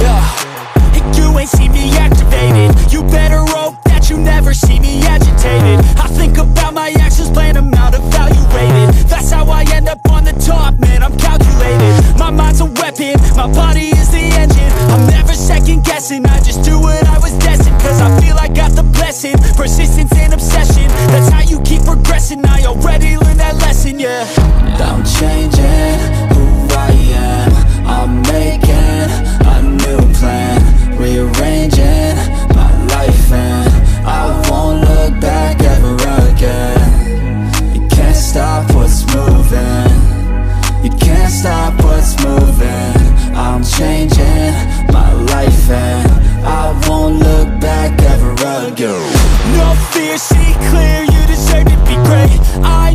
Yeah, and you ain't see me activated You better hope that you never see me agitated. I think about my actions, plan them out, evaluated That's how I end up on the top, man, I'm calculated. My mind's a weapon, my body is the engine. I'm never second guessing, I just do what I was destined. Cause I feel I got the blessing, persistence and obsession. That's how you keep progressing, I already learned that lesson, yeah. I'm changing who I am No fear, see clear, you deserve to be great. I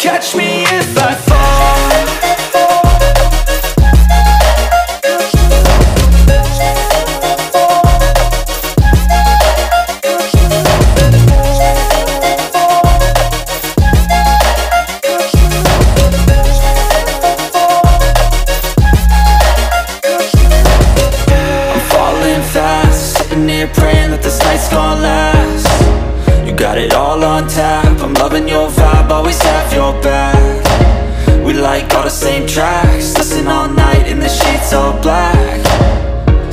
catch me if I fall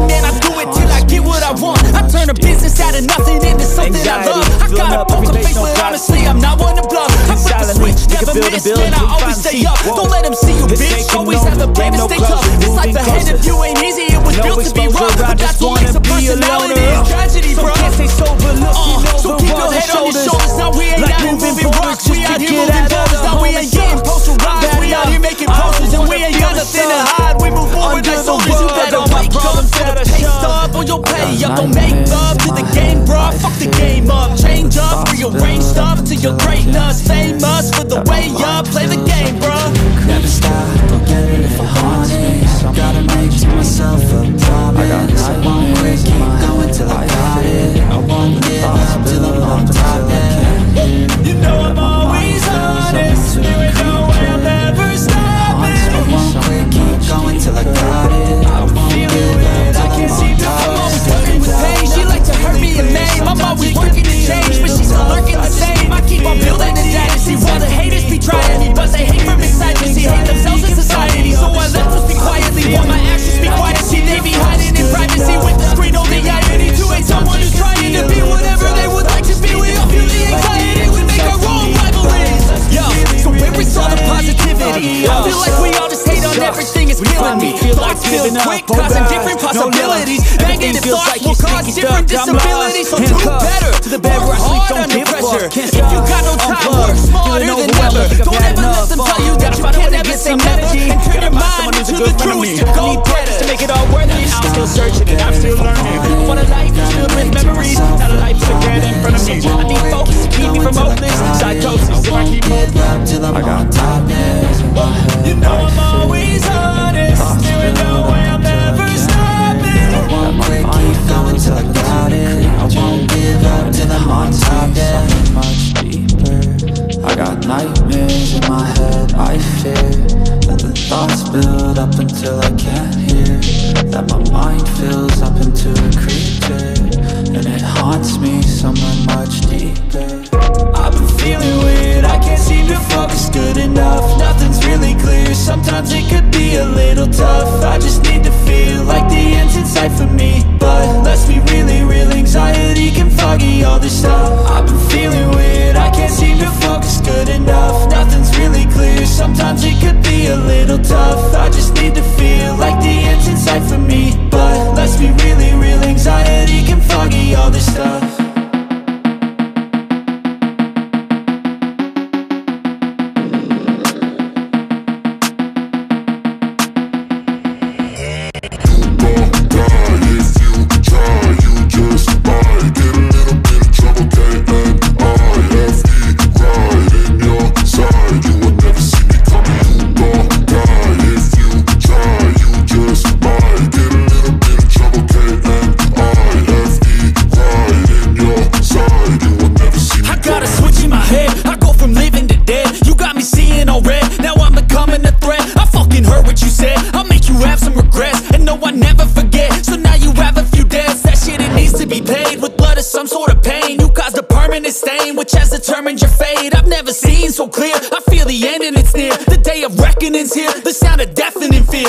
And then I do it till I get what I want. I turn a business out of nothing into something I love. I got a poker face, but honestly, I'm not one to bluff. I flip the switch, never miss, man. I always stay up. Don't let them see you, bitch. Always have a plan to stay tough. It's like the hand of you ain't easy. It was built to be rough, but that's what makes a personality. It's tragedy, bro. Can't stay sober, looking uh, over. So keep your head on your shoulders. Now we ain't out moving rocks. We out here moving boulders. Now we ain't getting postal.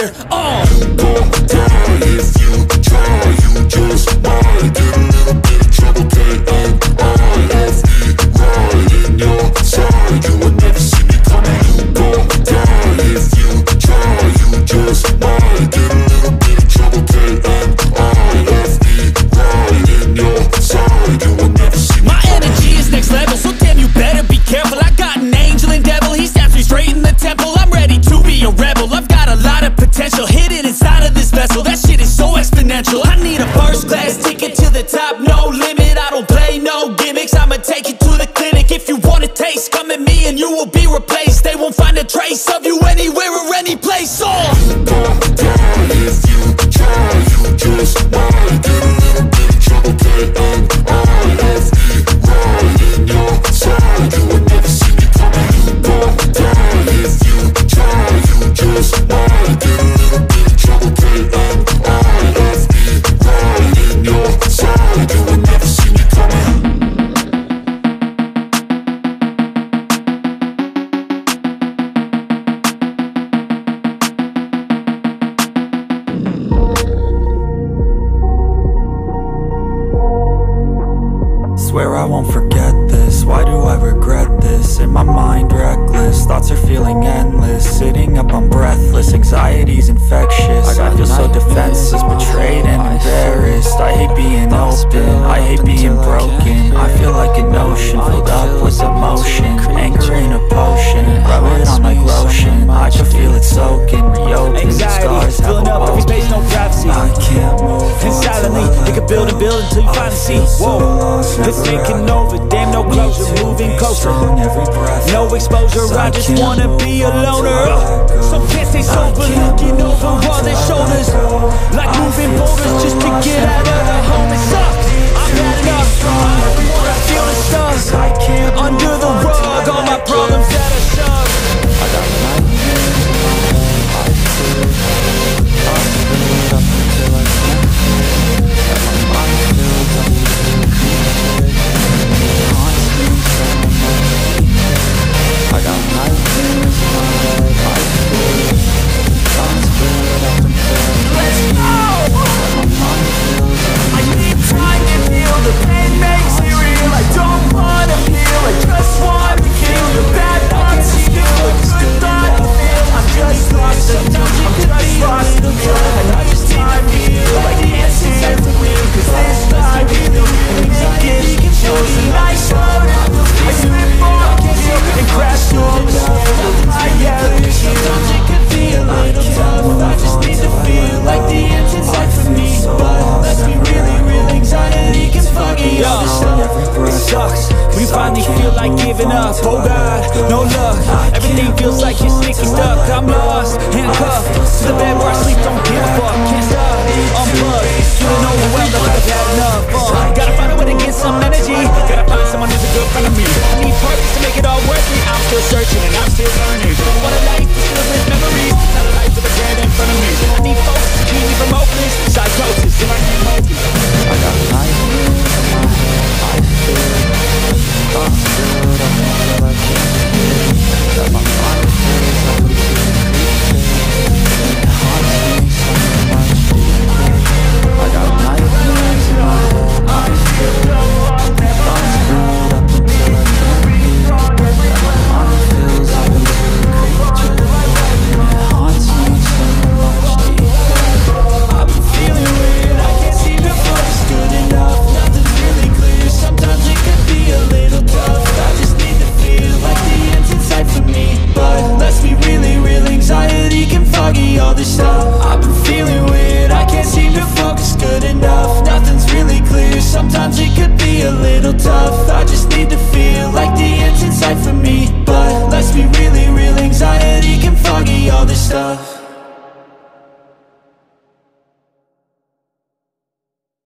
here. Oh! won't forget this. Why do I regret this? In my mind reckless. Thoughts are feeling endless. Sitting up, I'm breathless. Anxiety's infectious. I feel so defenseless Betrayed and embarrassed. I hate being open. I hate being broken. I feel like an ocean Filled up with emotion. Anger Odyssey. Whoa, it's taking over. Damn, no closure. Moving closer. No exposure. I just wanna be a loner. So can't stay sober, looking over all their shoulders, like moving boulders just to get out of the home. It's up.